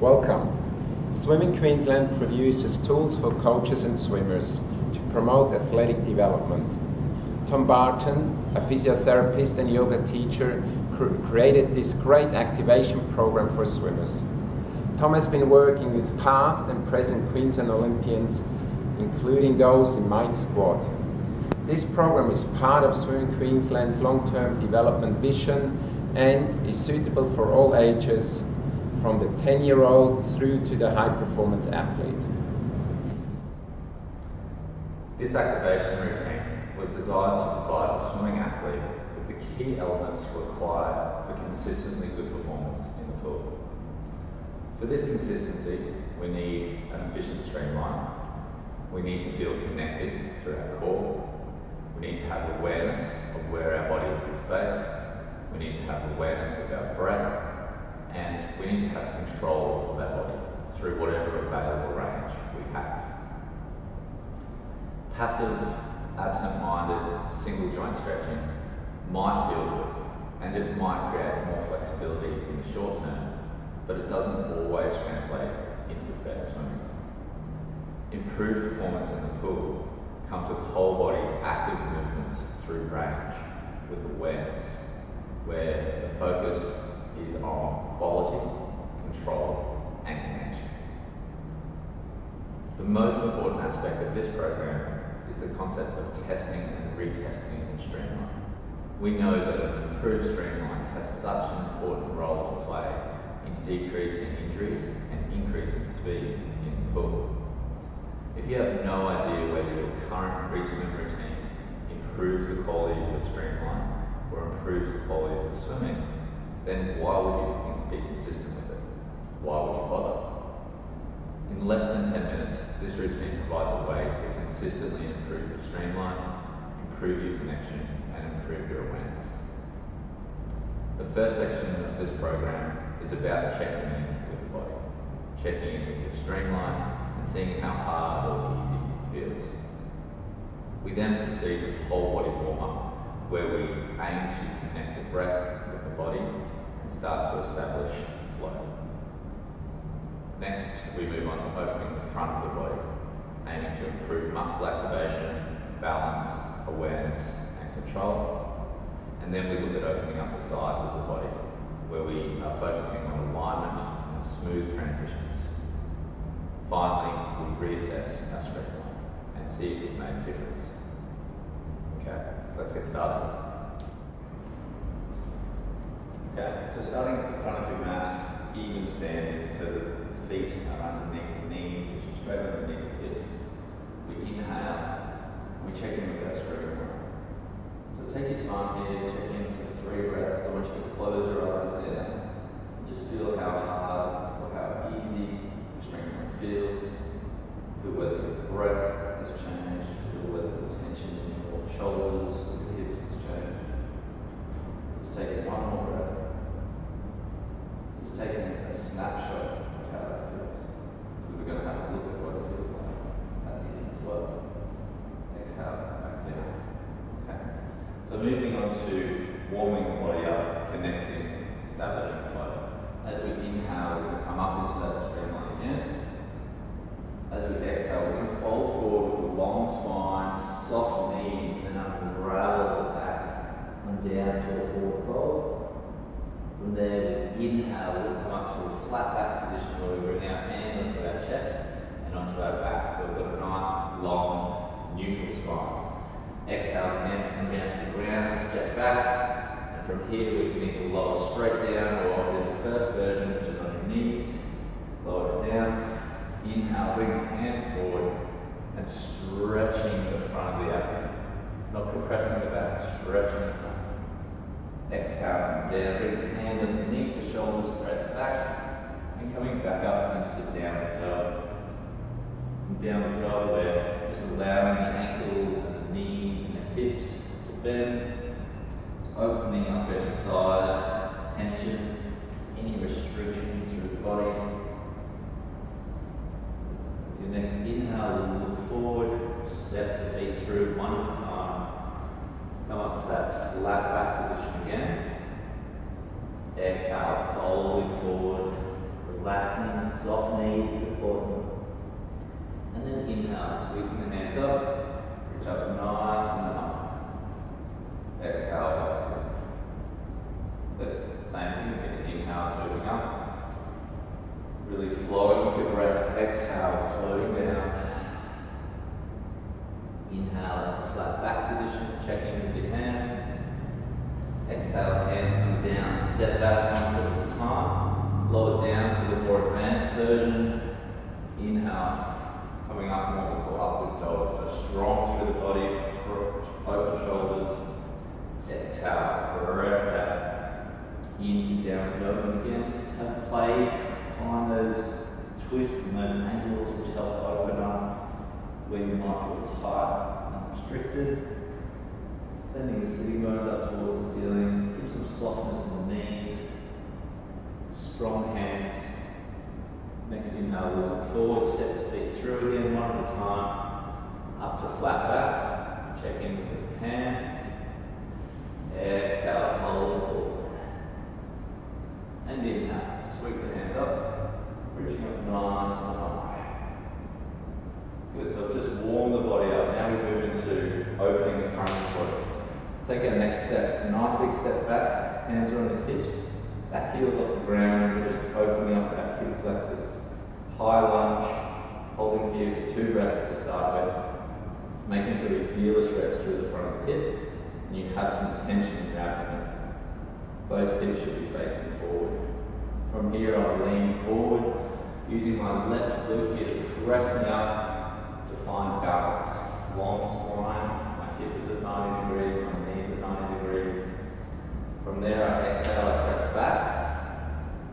Welcome. Swimming Queensland produces tools for coaches and swimmers to promote athletic development. Tom Barton, a physiotherapist and yoga teacher, cr created this great activation program for swimmers. Tom has been working with past and present Queensland Olympians, including those in my squad. This program is part of Swimming Queensland's long-term development vision and is suitable for all ages, from the 10-year-old through to the high-performance athlete. This activation routine was designed to provide the swimming athlete with the key elements required for consistently good performance in the pool. For this consistency, we need an efficient streamline, we need to feel connected through our core, we need to have awareness of where our body is in space, we need to have awareness of our breath, and we need to have control of our body through whatever available range we have. Passive, absent-minded, single joint stretching might feel good and it might create more flexibility in the short term, but it doesn't always translate into better swimming. Improved performance in the pool comes with whole body active movements through range with awareness, where the focus is on quality, control, and connection. The most important aspect of this program is the concept of testing and retesting in streamline. We know that an improved streamline has such an important role to play in decreasing injuries and increasing speed in the pool. If you have no idea whether your current pre-swim routine improves the quality of your streamline or improves the quality of your swimming, then why would you be consistent with it? Why would you bother? In less than 10 minutes, this routine provides a way to consistently improve your streamline, improve your connection, and improve your awareness. The first section of this program is about checking in with the body, checking in with your streamline, and seeing how hard or easy it feels. We then proceed with whole body warm-up, where we aim to connect the breath with the body start to establish flow. Next, we move on to opening the front of the body, aiming to improve muscle activation, balance, awareness, and control. And then we look at opening up the sides of the body, where we are focusing on alignment and smooth transitions. Finally, we reassess our streamline and see if we've made a difference. Okay, let's get started. Okay, so starting at the front of your mat, even standing, so the feet are underneath the knees, which are straight underneath the hips. We inhale, we check in with our arm. So take your time here, check in for three breaths. I want you to close your eyes down. Just feel how hard or how easy your strength feels. Feel whether your breath has changed. Feel whether the tension in your shoulders, your hips has changed. Just take one more breath. Taking a snapshot of how that feels. Because we're going to have a look at what it feels like at the end as well. Exhale, back down. Okay. So moving on to warming the body up, connecting, establishing flat back position where we bring our hand onto our chest and onto our back. So we've got a nice, long, neutral spine. Exhale, hands come down to the ground, step back, and from here we can either lower straight down or I'll do the first version, which is on your knees, lower it down. Inhale, bring the hands forward and stretching the front of the abdomen. Not compressing the back, stretching the front. Exhale, down, bring the hands underneath the shoulders, press back, coming back up into downward dog. Downward dog where just allowing the ankles and the knees and the hips to bend, opening up any side, tension, any restrictions through the body. With your next inhale, we'll look forward, step the feet through one at a time. Come up to that flat back position again. Exhale, folding forward, Relaxing, soft knees is important. And then inhale, sweeping the hands up, reach up nice and high. Exhale back to Good. Same thing, again, inhale, sweeping up. Really flowing with your breath. Exhale, floating down. Inhale into flat back position, checking with your hands. Exhale, hands come down, step back one foot at a time. Lower down for the more advanced version. Inhale, coming up in what we call upward dog. So strong through the body, open shoulders. Exhale, rest back into down dog. And again, just have play, find those twists and those angles which help open up where you might feel tight and restricted. Sending the sitting bones up towards the ceiling. Keep some softness in the knees. Strong hands. Next inhale, look forward, step the feet through again, one at a time. Up to flat back. Check in with your hands. Exhale, fold forward. And inhale, uh, sweep the hands up. Reaching up nice and high. Good, so just warm the body up. Now we move into opening the front of the body. Take our next step. It's a nice big step back. Hands are on the hips. Back heels off the ground. We're just opening up our hip flexors. High lunge. Holding here for two breaths to start with. Making sure you feel the stretch through the front of the hip. And you have some tension in your abdomen. Both hips should be facing forward. From here, I'll lean forward, using my left glute here to press me up to find balance. Long spine, my hip is at 90 degrees, my knees at 90 degrees. From there, I exhale, I press back.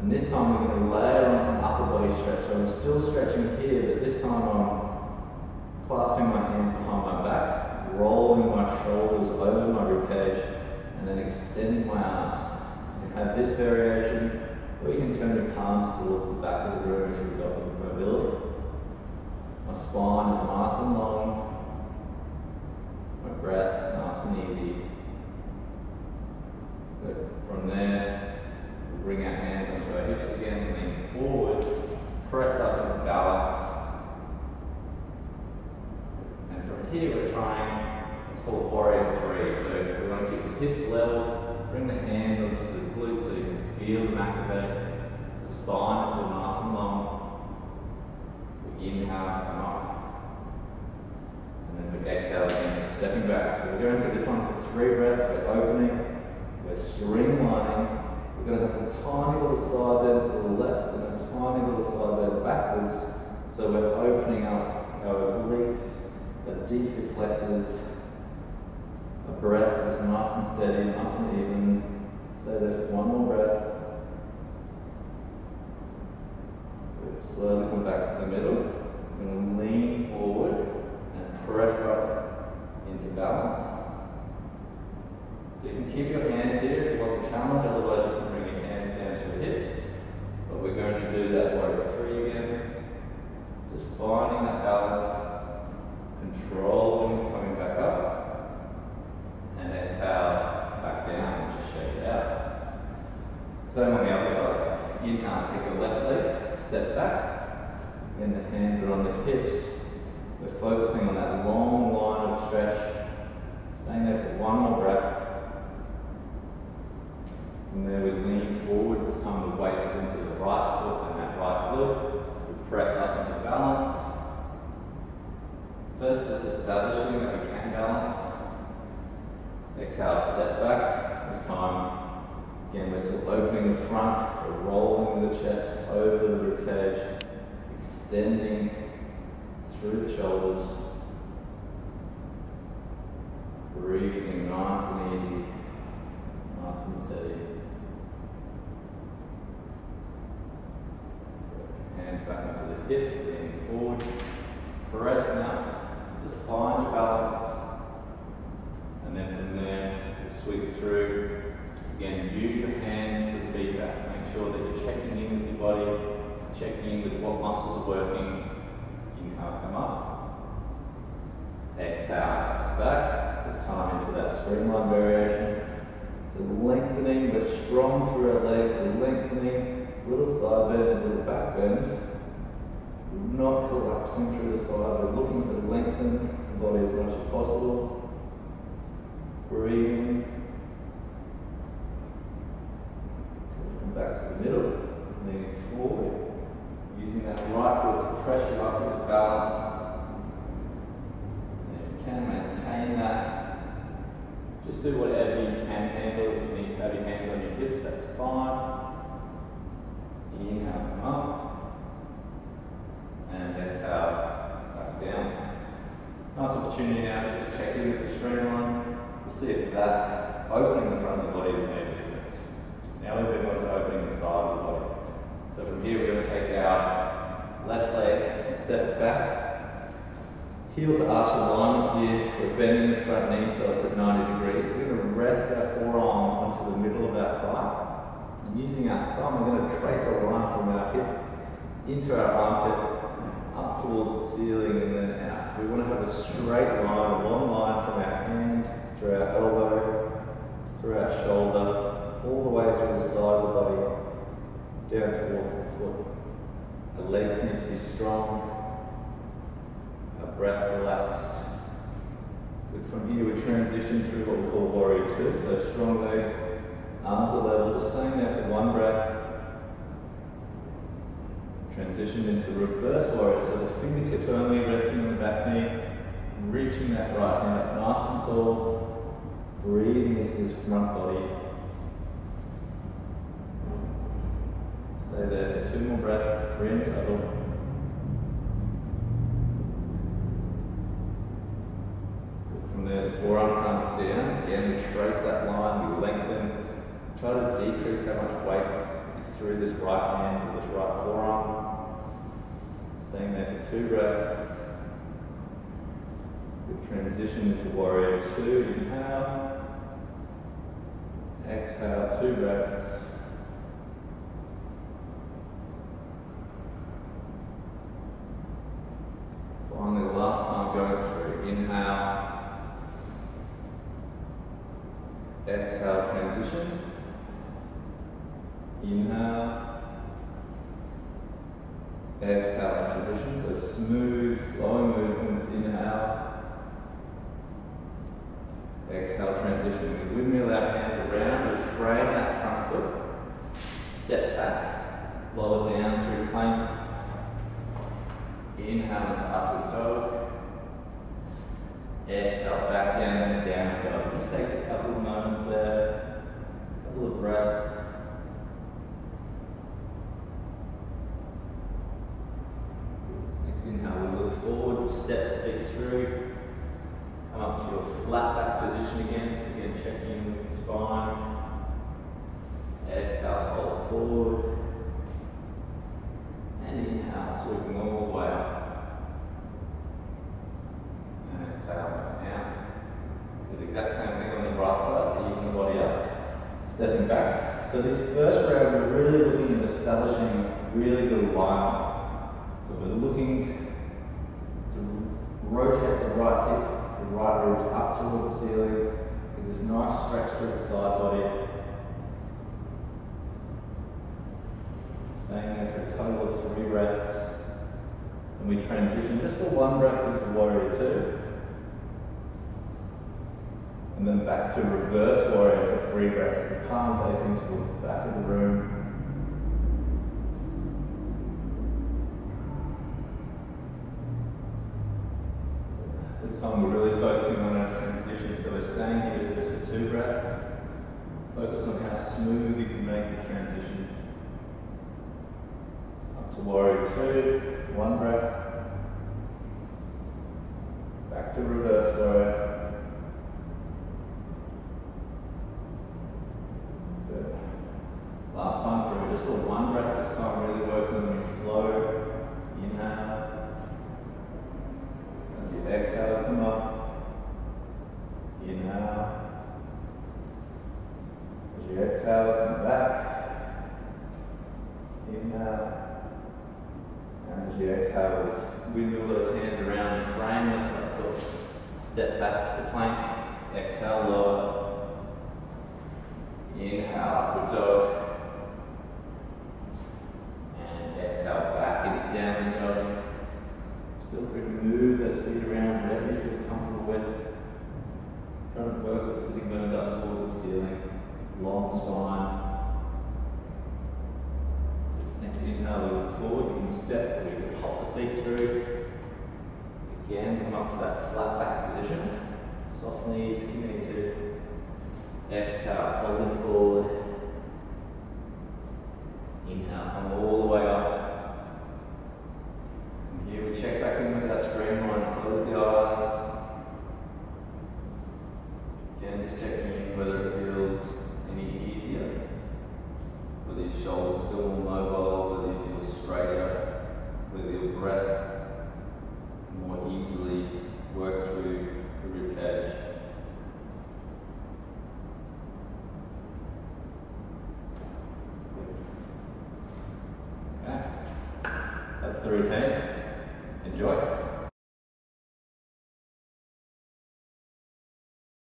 And this time we're going to layer on some upper body stretch. So I'm still stretching here, but this time I'm clasping my hands behind my back, rolling my shoulders over my ribcage, and then extending my arms. You can have this variation, or you can turn your palms towards the back of the room if you've got the mobility. My spine is nice and long. My breath nice and easy. From there, we bring our hands onto our hips again, lean forward, press up into balance. And from here, we're trying, it's called Warrior Three. So we want to keep the hips level, bring the hands onto the glutes so you can feel them activate. The spine is still nice and long. We inhale, come up. And then we exhale again, stepping back. So we're going through this one for three breaths. We're opening, we're streamlining. We're going to have a tiny little side bend to the left and a tiny little side bend backwards. So we're opening up our obliques, our deep flexors. A breath is nice and steady, nice and even. Stay there for one more breath. Good. Slowly come back to the middle. We're going to lean forward and press up into balance. So you can keep your hands here if you want the challenge, otherwise you can bring your hands down to your hips. But we're going to do that warrior three again. Just finding that balance, controlling, coming back up, and exhale back down and just shake it out. Same on the other side. Inhale, take the left leg, step back, and the hands are on the hips. We're focusing on that long line of stretch. Staying there for one more breath. From there we lean forward. This time the weight is into the right foot and that right glute. We press up into balance. First, just establishing that we can balance. Exhale, step back. This time, again, we're still opening the front, we're rolling the chest over the rib cage, extending through the shoulders. Breathing nice and easy, nice and steady. Hands back onto the hips, leaning forward, pressing up, just find your balance. And then from there, we sweep through. Again, use your hands for feedback. Make sure that you're checking in with your body, checking in with what muscles are working. Inhale, come up. Exhale, step back. This time into that streamline variation. So lengthening, we're strong through our legs, we're lengthening, little side bend, a little back bend. We're not collapsing through the side, we're looking to lengthen the body as much as possible. Breathing. Come back to the middle, leaning forward. Using that right foot to press you up into balance. And if you can, maintain that. Just do whatever you can handle. If you need to have your hands on your hips, that's fine. Inhale, come up. And exhale, back down. Nice opportunity now just to check in with the streamline. We'll see if that opening the front of the body has made a difference. Now we move on to opening the side of the body. So from here we're going to take our left leg and step back. Heel to arch alignment here. We're bending the front knee so it's at 90 degrees. We're going to rest our forearm onto the middle of our thigh. And using our thumb, we're going to trace a line from our hip into our armpit, up towards the ceiling and then out. We want to have a straight line, a long line from our hand, through our elbow, through our shoulder, all the way through the side of the body, down towards the foot. Our legs need to be strong, our breath relaxed. From here we transition through what we call warrior two, so strong legs, arms are level, just staying there for one breath. Transition into the reverse warrior, so the fingertips only resting on the back knee, reaching that right hand up nice and tall, breathing into this front body. Stay there for two more breaths, three in total. From there, the forearm comes down. Again, we trace that line, we lengthen. Try to decrease how much weight is through this right hand or this right forearm. Staying there for two breaths. We transition into warrior two. Inhale. Exhale, two breaths. Finally, the last time going through. Inhale. Exhale, transition. Inhale. Exhale, transition. So smooth, flowing movements. Inhale. Exhale, transition. We windmill our hands around, we frame that front foot. Step back, lower down through plank. Inhale into upward dog. Exhale back down into downward dog. Just take a couple of moments there, a couple of breaths. Next inhale, we look forward, step the feet through. Come up to a flat back position again. So again, checking with the spine. Exhale, fold forward. And inhale, sweeping all the way up. And exhale, back down. Do the exact same thing on the right side, even the body up. Stepping back. So this first round, we're really looking at establishing really good alignment. So we're looking to rotate the right hip up towards the ceiling. Get this nice stretch through the side body. Staying there for a total of three breaths. And we transition just for one breath into warrior two. And then back to reverse warrior for three breaths. The palm facing towards the back of the room. This time we're really focusing exhale, come back. Inhale. And as you exhale, we wheel those hands around, frame with front foot. step back to plank. Exhale, lower. Inhale, upward dog. And exhale, back into downward dog. Feel free to move those feet around wherever you feel comfortable with. Current work or sitting bones up towards the ceiling long spine. Next inhale, we look forward, you can step, you can hop the feet through. Again, come up to that flat back position. Soft knees if you need to. Exhale, folding forward. Inhale, come all the way up. And here we check back in with that streamline, close the eyes. Again, just checking